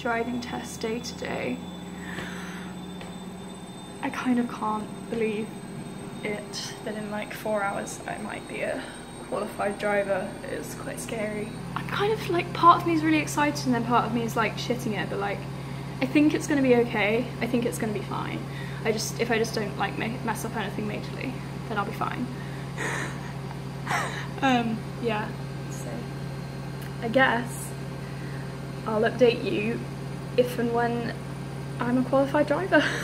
driving test day today. I kind of can't believe it that in like four hours I might be a qualified driver It's quite scary. I'm kind of like part of me is really excited and then part of me is like shitting it but like I think it's gonna be okay. I think it's gonna be fine. I just if I just don't like mess up anything majorly then I'll be fine. um yeah so I guess I'll update you if and when I'm a qualified driver.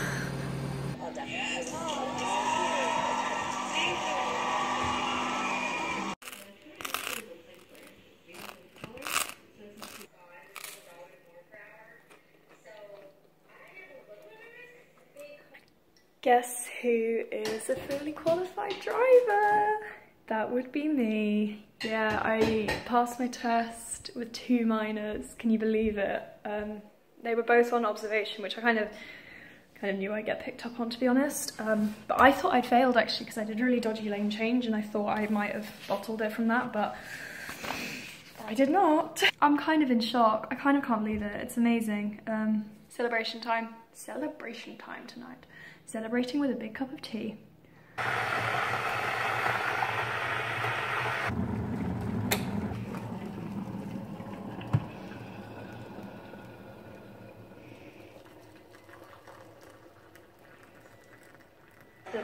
Guess who is a fully qualified driver? That would be me. Yeah, I passed my test with two minors. Can you believe it? Um, they were both on observation, which I kind of kind of knew I'd get picked up on, to be honest. Um, but I thought I'd failed, actually, because I did a really dodgy lane change, and I thought I might have bottled it from that, but I did not. I'm kind of in shock. I kind of can't believe it. It's amazing. Um, celebration time. Celebration time tonight celebrating with a big cup of tea.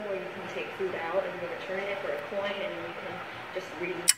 Where you can take food out and you return it for a coin and you can just read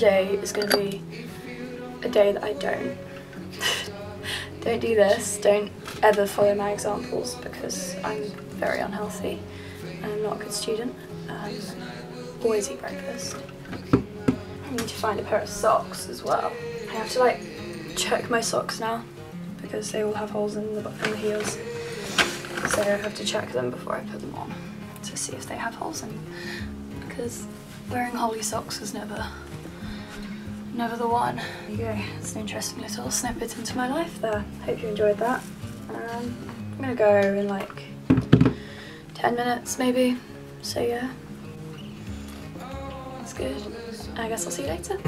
today is going to be a day that I don't. don't do this, don't ever follow my examples because I'm very unhealthy and I'm not a good student. Um, always eat breakfast. I need to find a pair of socks as well. I have to like check my socks now because they all have holes in the, in the heels. So I have to check them before I put them on to see if they have holes in them. Because wearing holey socks is never, never the one. There you go, it's an interesting little snippet into my life there. Hope you enjoyed that. Um, I'm gonna go in like 10 minutes maybe. So yeah, that's good. I guess I'll see you later.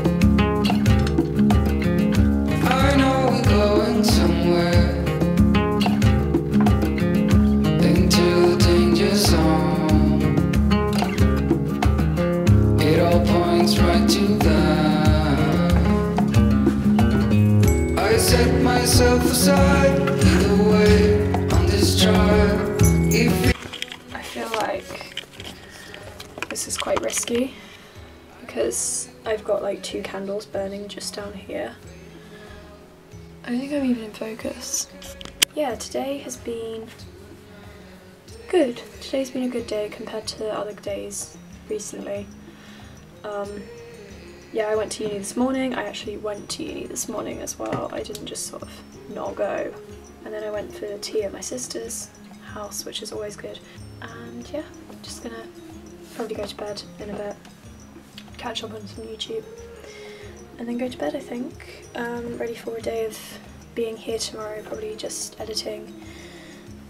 I know we're going somewhere into the danger zone. It all points right to set myself aside either way on this drive. If I feel like this is quite risky because I've got like two candles burning just down here. I don't think I'm even in focus. Yeah, today has been good. Today's been a good day compared to the other days recently. Um, yeah, I went to uni this morning. I actually went to uni this morning as well. I didn't just sort of not go. And then I went for tea at my sister's house, which is always good. And yeah, just gonna probably go to bed in a bit catch up on some YouTube and then go to bed I think. Um, ready for a day of being here tomorrow, probably just editing,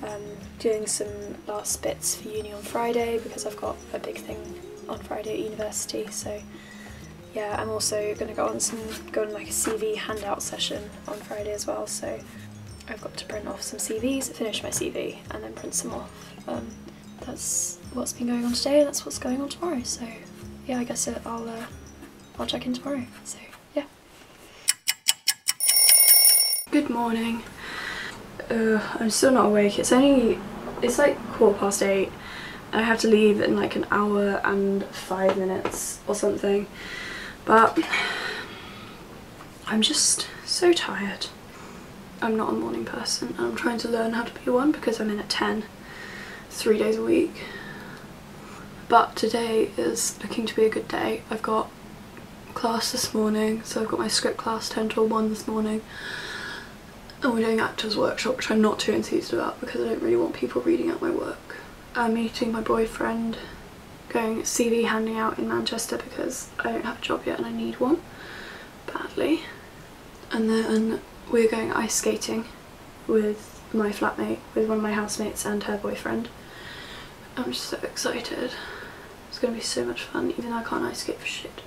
um, doing some last bits for uni on Friday because I've got a big thing on Friday at university so yeah I'm also going to go on some go on like a CV handout session on Friday as well so I've got to print off some CVs, finish my CV and then print some off. Um, that's what's been going on today, and that's what's going on tomorrow so yeah, I guess I'll uh, I'll check in tomorrow. So yeah. Good morning. Uh, I'm still not awake. It's only it's like quarter past eight. I have to leave in like an hour and five minutes or something. But I'm just so tired. I'm not a morning person and I'm trying to learn how to be one because I'm in at 10, three days a week. But today is looking to be a good day. I've got class this morning, so I've got my script class 10 till 1 this morning. And we're doing actors workshop, which I'm not too enthused about because I don't really want people reading out my work. I'm meeting my boyfriend, going CV handing out in Manchester because I don't have a job yet and I need one badly. And then we're going ice skating with my flatmate, with one of my housemates and her boyfriend. I'm just so excited. It's gonna be so much fun, even though I can't ice skate for shit.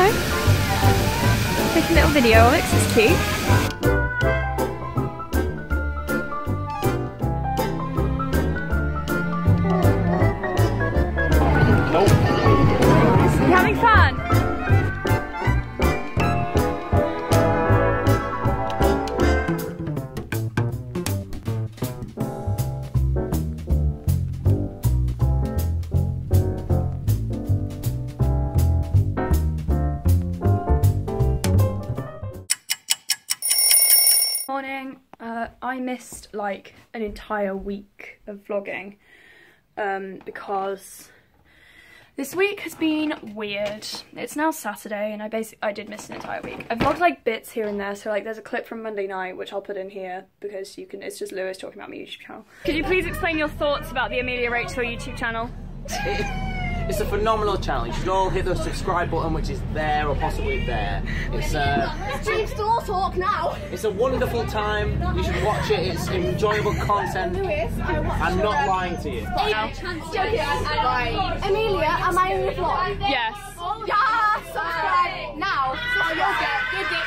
Know, take a little video of it it's cute. Like an entire week of vlogging um, because this week has been weird. It's now Saturday and I basically I did miss an entire week. I've vlogged like bits here and there, so like there's a clip from Monday night which I'll put in here because you can. It's just Lewis talking about my YouTube channel. Could you please explain your thoughts about the Emilia Rachael YouTube channel? It's a phenomenal channel. You should all hit the subscribe button, which is there or possibly there. It's a, James Store talk now. it's a wonderful time. You should watch it. It's enjoyable content. I'm not lying to you. Emilia, am I in your vlog? Yes. Yeah, subscribe now so you'll get your dick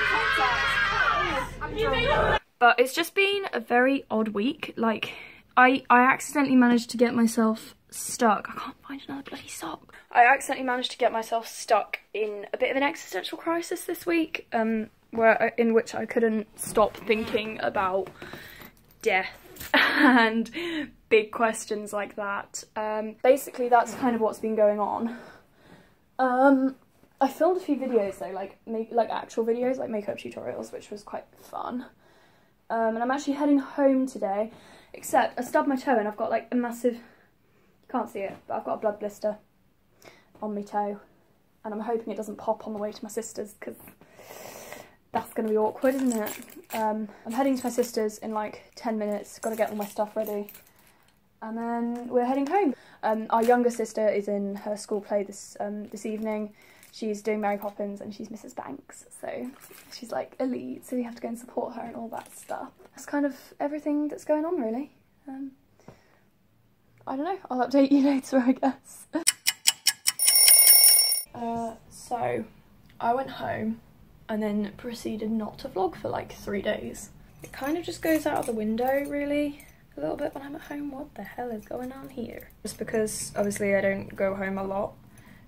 content. But it's just been a very odd week. Like I I accidentally managed to get myself stuck. I can't find another bloody sock. I accidentally managed to get myself stuck in a bit of an existential crisis this week, um, where in which I couldn't stop thinking about death and big questions like that. Um, basically, that's kind of what's been going on. Um, I filmed a few videos though, like make, like actual videos, like makeup tutorials, which was quite fun. Um, and I'm actually heading home today, except I stubbed my toe and I've got like a massive, can't see it, but I've got a blood blister on my toe. And I'm hoping it doesn't pop on the way to my sister's because that's going to be awkward, isn't it? Um, I'm heading to my sister's in like 10 minutes, got to get all my stuff ready. And then we're heading home. Um, our younger sister is in her school play this um, this evening. She's doing Mary Poppins and she's Mrs. Banks, so she's like elite, so we have to go and support her and all that stuff. That's kind of everything that's going on, really. Um, I don't know. I'll update you later, I guess. uh, so I went home and then proceeded not to vlog for like three days. It kind of just goes out of the window, really a little bit when I'm at home. What the hell is going on here? Just because obviously I don't go home a lot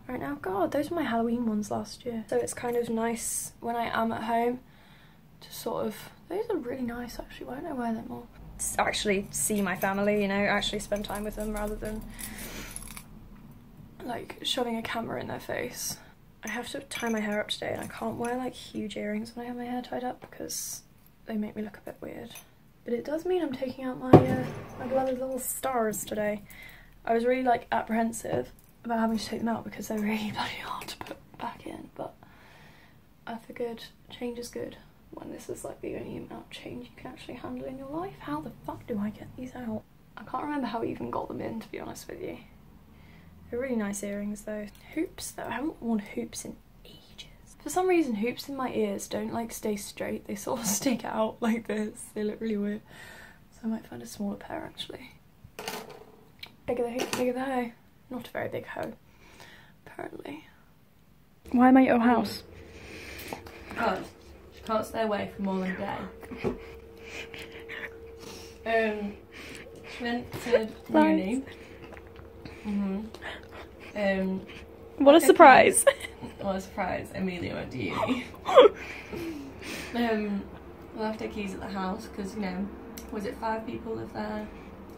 right now. God, those were my Halloween ones last year. So it's kind of nice when I am at home to sort of, those are really nice actually. Why don't I wear them more? Actually see my family, you know, actually spend time with them rather than like shoving a camera in their face. I have to tie my hair up today and I can't wear like huge earrings when I have my hair tied up because they make me look a bit weird. But it does mean I'm taking out my uh, my beloved little stars today. I was really like apprehensive about having to take them out because they're really bloody hard to put back in, but I figured change is good when this is like the only amount of change you can actually handle in your life. How the fuck do I get these out? I can't remember how I even got them in to be honest with you. They're really nice earrings though. Hoops though, I haven't worn hoops in ages. For some reason hoops in my ears don't like stay straight, they sort of stick out like this. They look really weird. So I might find a smaller pair actually. Bigger the hoop, bigger the hoe. Not a very big hoe, apparently. Why am I at your house? Because she can't stay away for more than a day. Um, she went to uni. hmm Um, What a surprise. what a surprise! Emilia went to uni. um, left our keys at the house because you know, was it five people live there?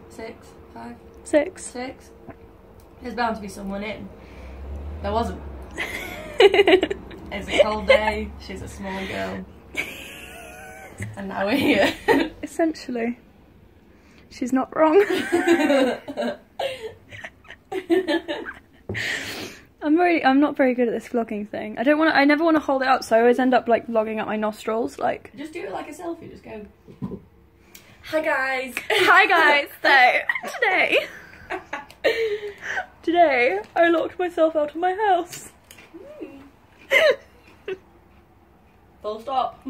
Six? Five? Six. six. There's bound to be someone in. There wasn't. It's a cold day. She's a small girl. And now we're here. Essentially. She's not wrong. I'm very I'm not very good at this vlogging thing. I don't want I never want to hold it up so I always end up like vlogging up my nostrils like Just do it like a selfie. Just go. Hi guys. Hi guys. So today today I locked myself out of my house. Hmm. Full stop.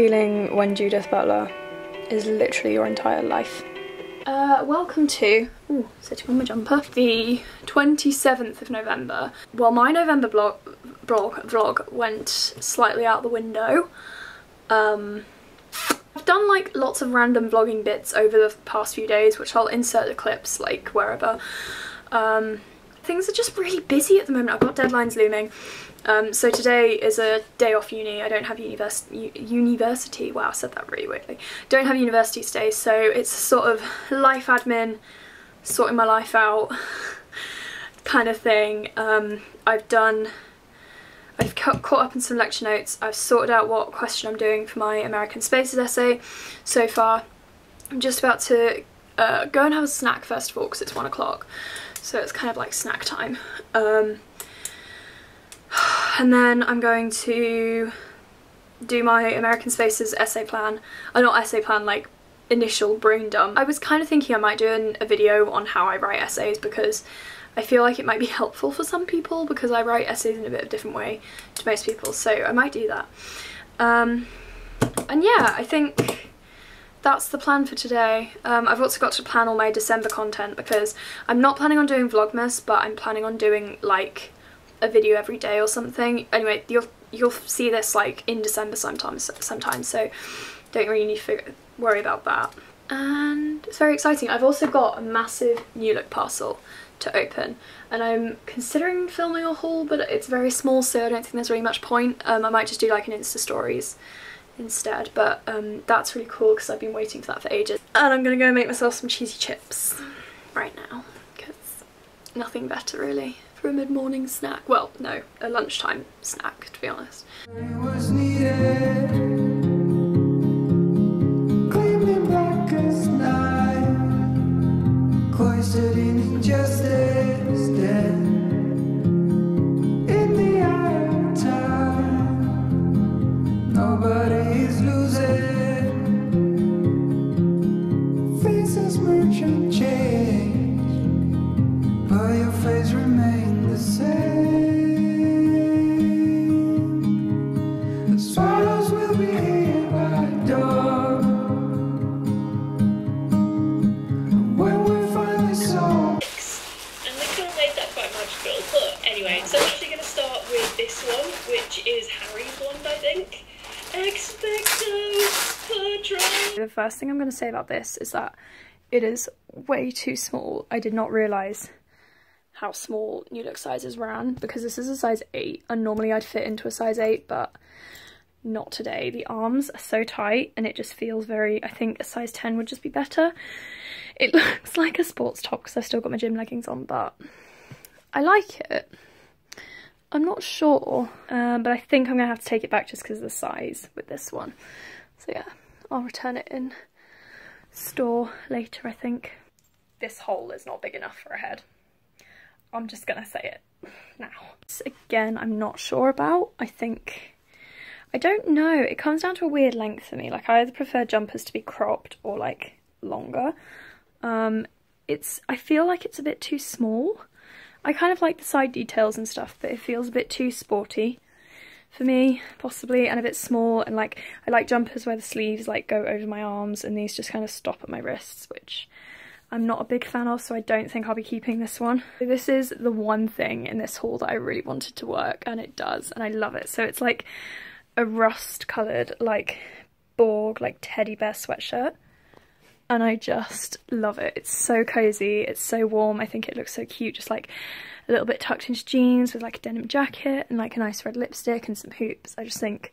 Feeling when Judith Butler is literally your entire life. Uh, welcome to, ooh, sitting on my jumper, the 27th of November. Well, my November blog, blog, vlog went slightly out the window. Um, I've done like lots of random vlogging bits over the past few days, which I'll insert the clips like wherever. Um, things are just really busy at the moment. I've got deadlines looming. Um, so today is a day off uni. I don't have univers- university. Wow, I said that really weirdly. Don't have university today, so it's sort of life admin, sorting my life out kind of thing. Um, I've done. I've ca- caught up in some lecture notes. I've sorted out what question I'm doing for my American Spaces essay so far. I'm just about to uh, go and have a snack first of all because it's one o'clock, so it's kind of like snack time. Um, and then I'm going to do my American Spaces essay plan. Uh, not essay plan, like initial brain dump. I was kind of thinking I might do an, a video on how I write essays because I feel like it might be helpful for some people because I write essays in a bit of a different way to most people, so I might do that. Um, and yeah, I think that's the plan for today. Um, I've also got to plan all my December content because I'm not planning on doing Vlogmas, but I'm planning on doing like a video every day or something. Anyway, you'll you'll see this like in December sometimes, sometimes. So don't really need to worry about that. And it's very exciting. I've also got a massive new look parcel to open, and I'm considering filming a haul, but it's very small, so I don't think there's really much point. Um, I might just do like an Insta stories instead but um, that's really cool because I've been waiting for that for ages. And I'm gonna go make myself some cheesy chips right now because nothing better really for a mid-morning snack. Well no a lunchtime snack to be honest. In injustice, going to say about this is that it is way too small I did not realise how small New Look sizes ran because this is a size 8 and normally I'd fit into a size 8 but not today. The arms are so tight and it just feels very, I think a size 10 would just be better. It looks like a sports top because I've still got my gym leggings on but I like it. I'm not sure, um, but I think I'm going to have to take it back just because of the size with this one. So yeah, I'll return it in store later, I think. This hole is not big enough for a head. I'm just going to say it now. This, again, I'm not sure about. I think... I don't know. It comes down to a weird length for me. Like, I either prefer jumpers to be cropped or, like, longer. Um, it's... I feel like it's a bit too small. I kind of like the side details and stuff, but it feels a bit too sporty for me, possibly, and a bit small, and like, I like jumpers where the sleeves like go over my arms and these just kind of stop at my wrists, which I'm not a big fan of, so I don't think I'll be keeping this one. This is the one thing in this haul that I really wanted to work, and it does, and I love it. So it's like a rust coloured, like, Borg, like, teddy bear sweatshirt and I just love it. It's so cozy, it's so warm, I think it looks so cute, just like a little bit tucked into jeans with like a denim jacket and like a nice red lipstick and some hoops. I just think,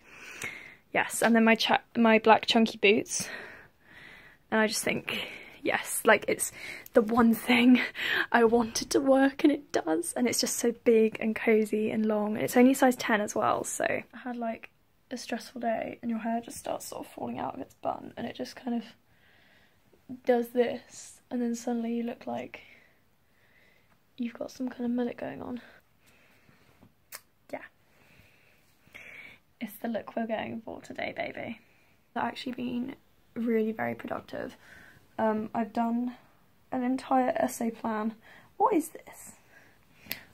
yes, and then my my black chunky boots, and I just think, yes, like it's the one thing I wanted to work and it does, and it's just so big and cozy and long, and it's only size 10 as well, so I had like a stressful day and your hair just starts sort of falling out of its bun and it just kind of does this and then suddenly you look like you've got some kind of mullet going on. Yeah. It's the look we're going for today, baby. I've actually been really very productive. Um, I've done an entire essay plan. What is this?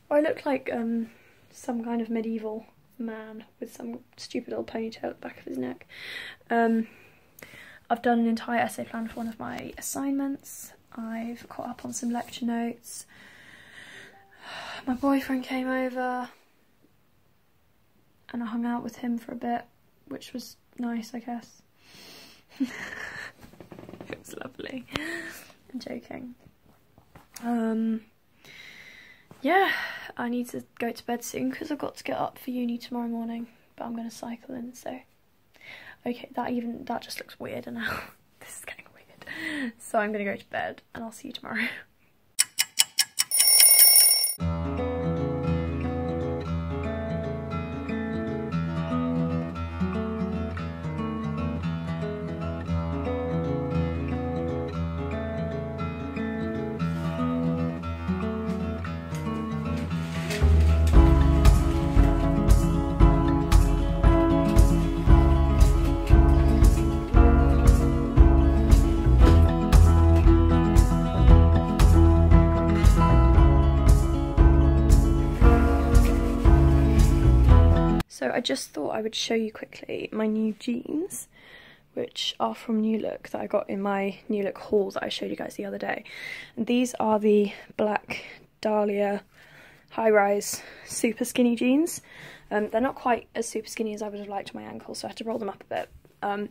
I look like um, some kind of medieval man with some stupid little ponytail at the back of his neck. Um, I've done an entire essay plan for one of my assignments. I've caught up on some lecture notes. My boyfriend came over and I hung out with him for a bit, which was nice, I guess. it was lovely. I'm joking. Um, yeah, I need to go to bed soon because I've got to get up for uni tomorrow morning, but I'm going to cycle in, so Okay, that even, that just looks weirder now. this is getting weird. So I'm gonna go to bed and I'll see you tomorrow. I just thought I would show you quickly my new jeans, which are from New Look that I got in my New Look haul that I showed you guys the other day. And these are the black Dahlia high-rise super skinny jeans. Um, they're not quite as super skinny as I would have liked my ankle, so I had to roll them up a bit. Um,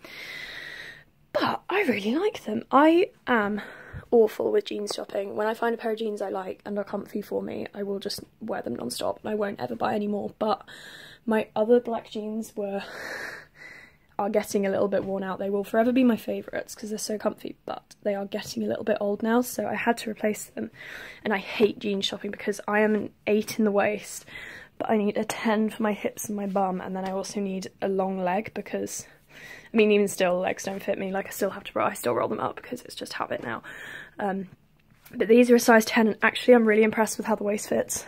but I really like them. I am awful with jeans shopping. When I find a pair of jeans I like and are comfy for me, I will just wear them non-stop and I won't ever buy any more. But my other black jeans were are getting a little bit worn out. They will forever be my favourites because they're so comfy, but they are getting a little bit old now, so I had to replace them. And I hate jeans shopping because I am an 8 in the waist, but I need a 10 for my hips and my bum, and then I also need a long leg because, I mean, even still, legs don't fit me. Like, I still have to, I still roll them up because it's just habit now. Um, but these are a size 10, and actually I'm really impressed with how the waist fits.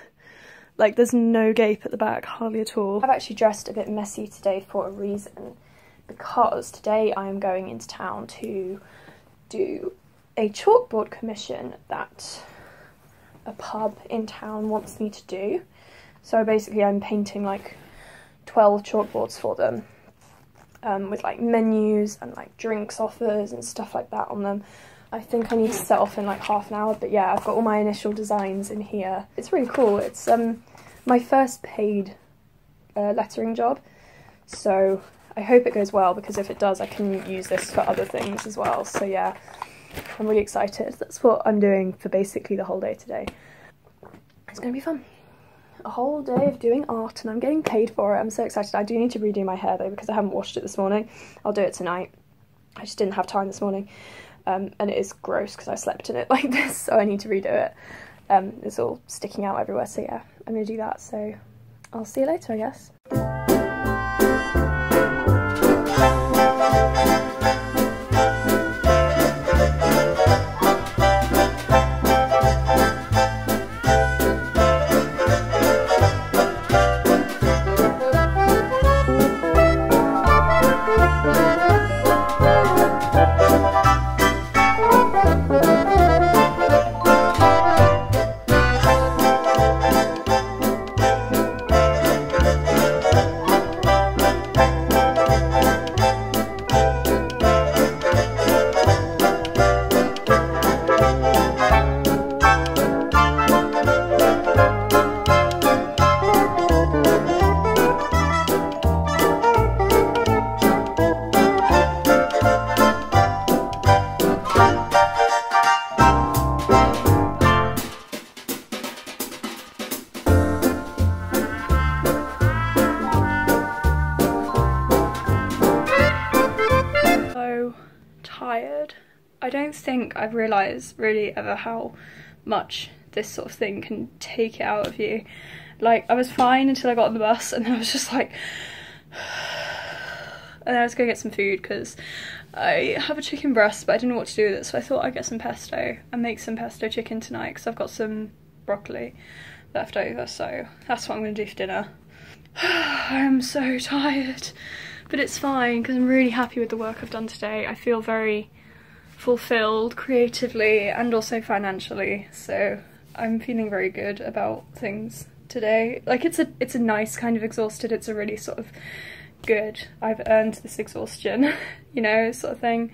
Like there's no gape at the back, hardly at all. I've actually dressed a bit messy today for a reason because today I am going into town to do a chalkboard commission that a pub in town wants me to do. So basically I'm painting like 12 chalkboards for them um, with like menus and like drinks offers and stuff like that on them. I think I need to set off in like half an hour, but yeah, I've got all my initial designs in here. It's really cool. It's um my first paid uh, lettering job, so I hope it goes well because if it does, I can use this for other things as well. So yeah, I'm really excited. That's what I'm doing for basically the whole day today. It's gonna be fun. A whole day of doing art and I'm getting paid for it. I'm so excited. I do need to redo my hair though because I haven't washed it this morning. I'll do it tonight. I just didn't have time this morning um, and it is gross because I slept in it like this, so I need to redo it. Um, it's all sticking out everywhere, so yeah, I'm to do that, so I'll see you later, I guess. I don't think I've realised really ever how much this sort of thing can take it out of you. Like, I was fine until I got on the bus and then I was just like... and I was going to get some food because I have a chicken breast but I didn't know what to do with it so I thought I'd get some pesto and make some pesto chicken tonight because I've got some broccoli left over so that's what I'm going to do for dinner. I'm so tired but it's fine because I'm really happy with the work I've done today. I feel very fulfilled creatively and also financially so I'm feeling very good about things today. Like it's a it's a nice kind of exhausted, it's a really sort of good, I've earned this exhaustion, you know, sort of thing,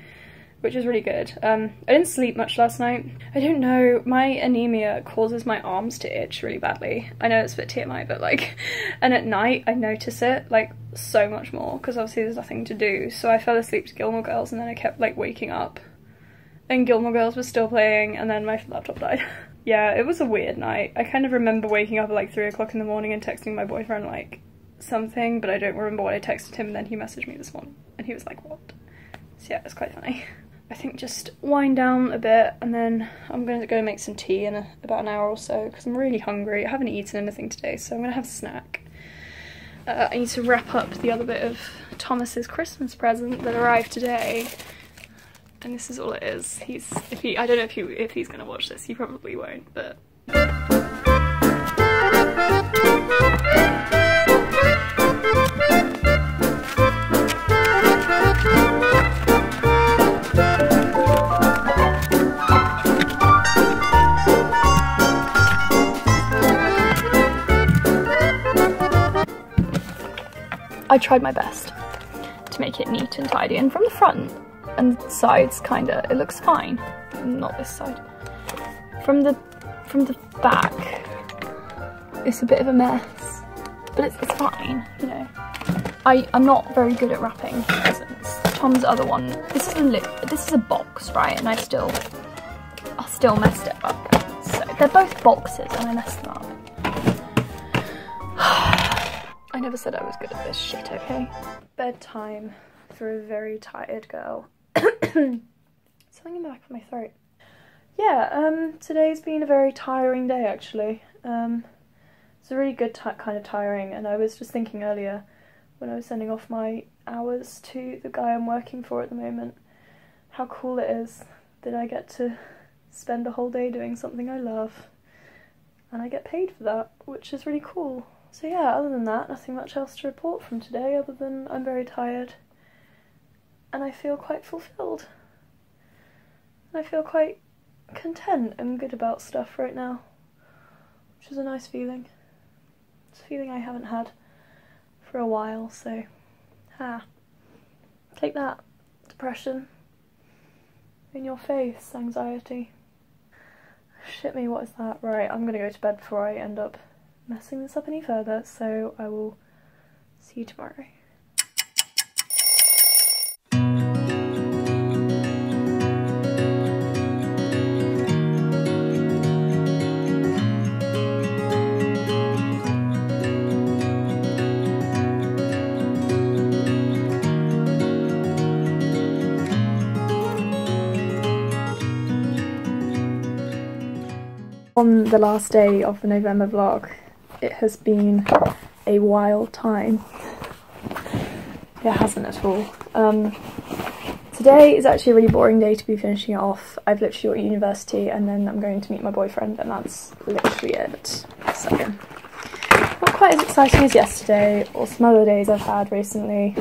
which is really good. Um, I didn't sleep much last night. I don't know, my anemia causes my arms to itch really badly. I know it's a bit TMI, but like, and at night I notice it like so much more because obviously there's nothing to do. So I fell asleep to Gilmore Girls and then I kept like waking up and Gilmore Girls was still playing and then my laptop died. yeah, it was a weird night. I kind of remember waking up at like 3 o'clock in the morning and texting my boyfriend like something, but I don't remember what I texted him and then he messaged me this morning and he was like, what? So yeah, it's quite funny. I think just wind down a bit and then I'm going to go make some tea in a, about an hour or so because I'm really hungry. I haven't eaten anything today so I'm going to have a snack. Uh, I need to wrap up the other bit of Thomas's Christmas present that arrived today and this is all it is. He's if he I don't know if he if he's gonna watch this. He probably won't, but. I tried my best to make it neat and tidy and from the front and sides kinda it looks fine. Not this side. From the from the back it's a bit of a mess but it's, it's fine you know. I I'm not very good at wrapping presents. Tom's other one this is a lip this is a box right and I still I still messed it up. So they're both boxes and I messed them up. I never said I was good at this shit okay? Bedtime for a very tired girl something in the back of my throat. Yeah, um, today's been a very tiring day actually. Um, it's a really good kind of tiring, and I was just thinking earlier when I was sending off my hours to the guy I'm working for at the moment, how cool it is that I get to spend a whole day doing something I love, and I get paid for that, which is really cool. So yeah, other than that, nothing much else to report from today other than I'm very tired and I feel quite fulfilled. And I feel quite content and good about stuff right now, which is a nice feeling. It's a feeling I haven't had for a while, so ha. Take that, depression. In your face, anxiety. Shit me, what is that? Right, I'm gonna go to bed before I end up messing this up any further, so I will see you tomorrow. On the last day of the November vlog, it has been a wild time. It hasn't at all. Um, today is actually a really boring day to be finishing it off. I've literally got university and then I'm going to meet my boyfriend and that's literally it. So, not quite as exciting as yesterday or some other days I've had recently.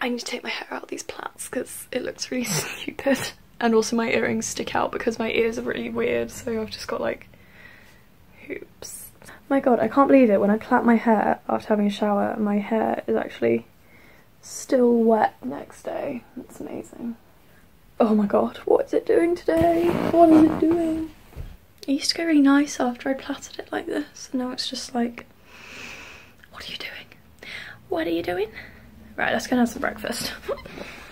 I need to take my hair out of these plaits because it looks really stupid. And also my earrings stick out because my ears are really weird so I've just got like hoops. My god, I can't believe it. When I plait my hair after having a shower, my hair is actually still wet next day. It's amazing. Oh my god, what is it doing today? What is it uh-huh. doing? It used to go really nice after I plaited it like this, and now it's just like, what are you doing? What are you doing? Right, let's go and have some breakfast.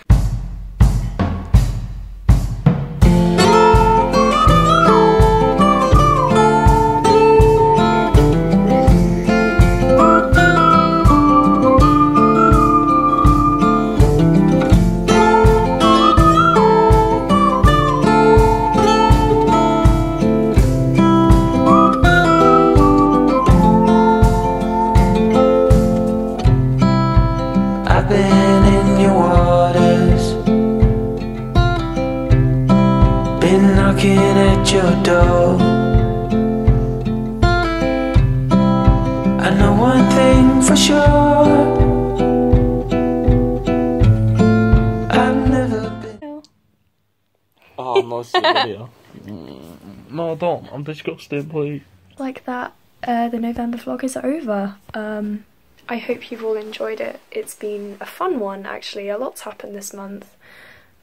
No, it's a video. No, don't. I'm disgusted, please. like that, uh, the November vlog is over. Um, I hope you've all enjoyed it. It's been a fun one, actually. A lot's happened this month,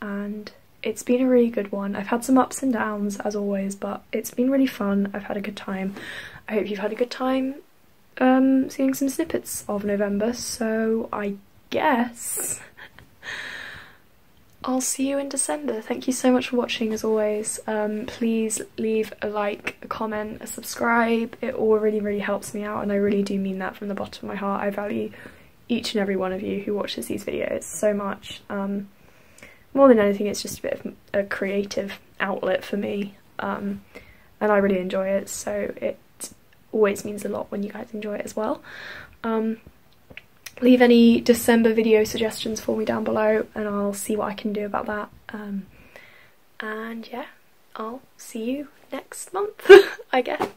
and it's been a really good one. I've had some ups and downs, as always, but it's been really fun. I've had a good time. I hope you've had a good time um, seeing some snippets of November, so I guess I'll see you in December. Thank you so much for watching as always. Um, please leave a like, a comment, a subscribe. It all really, really helps me out and I really do mean that from the bottom of my heart. I value each and every one of you who watches these videos so much. Um, more than anything, it's just a bit of a creative outlet for me um, and I really enjoy it, so it always means a lot when you guys enjoy it as well. Um, leave any December video suggestions for me down below and I'll see what I can do about that. Um, and yeah, I'll see you next month, I guess.